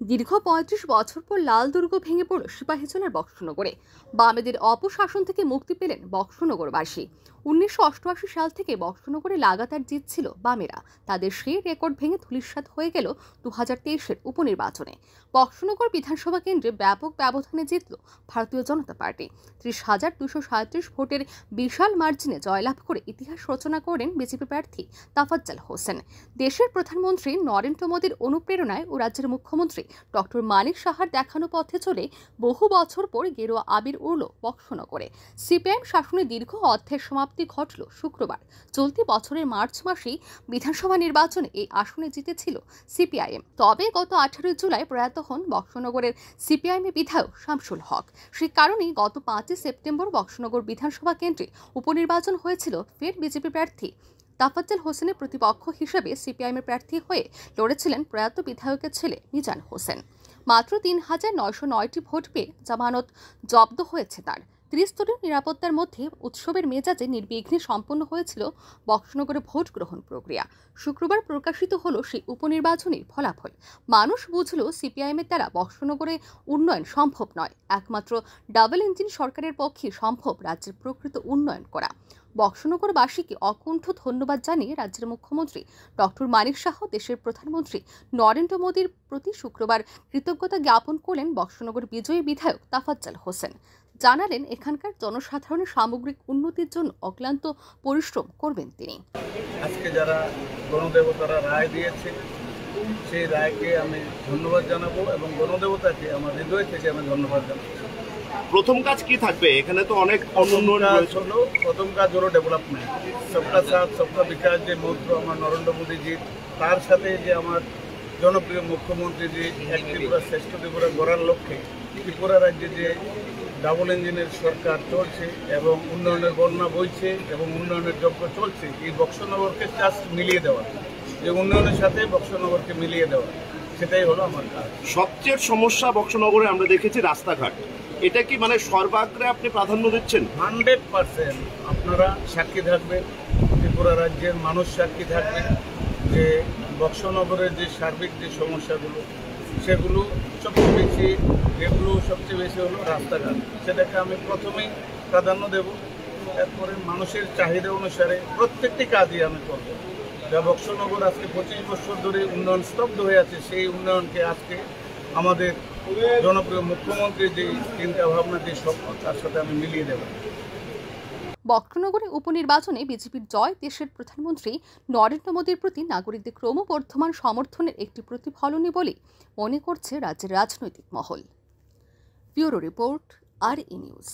দীর্ঘ পঁয়ত্রিশ বছর পর লাল দুর্গ ভেঙে পড়ল সিপাহীজলার বক্সনগরে। বামেদের অপশাসন থেকে মুক্তি পেলেন বক্সনগরবাসী। উনিশশো অষ্টআশি সাল থেকে বক্সনগরে লাগাতার জিতছিল বামেরা। তাদের সেই রেকর্ড ভেঙে ধুলিস্বাদ হয়ে গেল দু হাজার তেইশের উপনির্বাচনে। বক্সনগর বিধানসভা কেন্দ্রে ব্যাপক ব্যবধানে জিতল ভারতীয় জনতা পার্টি। ত্রিশ হাজার দুশো সাঁত্রিশ ভোটের বিশাল মার্জিনে জয়লাভ করে ইতিহাস রচনা করেন বিজেপি প্রার্থী তাফাজ্জাল হোসেন। দেশের প্রধানমন্ত্রী নরেন্দ্র মোদীর অনুপ্রেরণায় ও রাজ্যের মুখ্যমন্ত্রী ডক্টর মানিক সাহার দেখানো পথে চলে বহু বছর পর গেরুয়া আবির উড়ল বক্সনগরে। সিপিআইএম শাসনে দীর্ঘ অধ্যায়ের সমাপ্তি ঘটল শুক্রবার। চলতি বছরের মার্চ মাসেই বিধানসভা নির্বাচনে এই আসনে জিতেছিল সিপিআইএম। তবে গত আঠারোই জুলাই প্রয়াত হন বক্সনগরের সিপিআইএমের বিধায়ক শামসুল হক। সে কারণেই গত পাঁচই সেপ্টেম্বর বক্সনগর বিধানসভা কেন্দ্রে উপনির্বাচন হয়েছিল। ফের বিজেপি প্রার্থী তাফাজ্জল হোসেনের প্রতিপক্ষ হিসেবে সিপিআইএমের প্রার্থী হয়ে লড়েছিলেন প্রয়াত বিধায়কের ছেলে মিজান হোসেন। মাত্র তিন হাজার নয়শো নয়টি ভোট পেয়ে জামানত জব্দ হয়েছে তার। ত্রিস্তরীয় নিরাপত্তার মধ্যে উৎসবের মেজাজে নির্বিঘ্নে সম্পন্ন হয়েছিল বক্সনগরে ভোট গ্রহণ প্রক্রিয়া। শুক্রবার প্রকাশিত হল সেই উপনির্বাচনের ফলাফল। মানুষ বুঝল সিপিআইএমের দ্বারা বক্সনগরে উন্নয়ন সম্ভব নয়। একমাত্র ডাবল ইঞ্জিন সরকারের পক্ষে সম্ভব রাজ্যের প্রকৃত উন্নয়ন করা। বক্সনগরবাসীকে অকুণ্ঠ ধন্যবাদ জানিয়ে রাজ্যের মুখ্যমন্ত্রী ডক্টর মানিক শাহ দেশের প্রধানমন্ত্রী নরেন্দ্র মোদীর প্রতি শুক্রবার কৃতজ্ঞতা জ্ঞাপন করলেন বক্সনগর বিজয়ী বিধায়ক তাফাজ্জাল হোসেন। জানালেন, এখানকার জনসাধারণের সামগ্রিক উন্নতির জন্য অক্লান্ত পরিশ্রম করবেন তিনি। আজকে যারা গণদেবতারা রায় দিয়েছে, সেই রায়কে আমি ধন্যবাদ জানাব এবং গণদেবতাকে, আমার হৃদয় থেকে আমি ধন্যবাদ জানাব। প্রথম কাজ কি থাকবে? এখানে তো অনেক অনুন্নয়ন হলো প্রথম কাজ হলো ডেভেলপমেন্ট সবকা সাথ সবকা বিকাশ যে মন্ত্র আমার নরেন্দ্র মোদীজি তার সাথে যে আমার জনপ্রিয় মুখ্যমন্ত্রীজি এক ত্রিপুরা শ্রেষ্ঠ ত্রিপুরা গড়ার লক্ষ্যে ত্রিপুরা রাজ্যে যে ডাবল ইঞ্জিনের সরকার চলছে এবং উন্নয়নের বন্যা বইছে এবং উন্নয়নের যজ্ঞ চলছে এই বক্সনগরকে জাস্ট মিলিয়ে দেওয়া। যে উন্নয়নের সাথে বক্সনগরকে মিলিয়ে দেওয়া। সেটাই হলো আমার কাজ। সবচেয়ে সমস্যা বক্সনগরে আমরা দেখেছি রাস্তাঘাট। এটা কি মানে সর্বাগ্রে আপনি প্রাধান্য দিচ্ছেন? হান্ড্রেড পার্সেন্ট আপনারা সাক্ষী থাকবেন ত্রিপুরা রাজ্যের মানুষ সাক্ষী থাকবেন যে বক্সনগরের যে সার্বিক যে সমস্যাগুলো সেগুলো সবচেয়ে বেশি যেগুলো সবচেয়ে বেশি হলো রাস্তাঘাট। সেটাকে আমি প্রথমেই প্রাধান্য দেব। এরপরে মানুষের চাহিদা অনুসারে প্রত্যেকটি কাজই আমি করব। যা বক্সনগর আজকে পঁচিশ বছর ধরে উন্নয়ন স্তব্ধ হয়ে আছে, সেই উন্নয়নকে আজকে আমাদের জনপ্রিয় মুখ্যমন্ত্রীর যে চিন্তা ভাবনা, যে স্বপ্ন, তার সাথে আমি মিলিয়ে দেবো। বক্রনগরে উপনির্বাচনে বিজেপির জয় দেশের প্রধানমন্ত্রী নরেন্দ্র মোদীর প্রতি নাগরিকদের ক্রমবর্ধমান সমর্থনের একটি প্রতিফলনই বলে মনে করছে রাজ্যের রাজনৈতিক মহল। ব্যুরো রিপোর্ট আর ই নিউজ।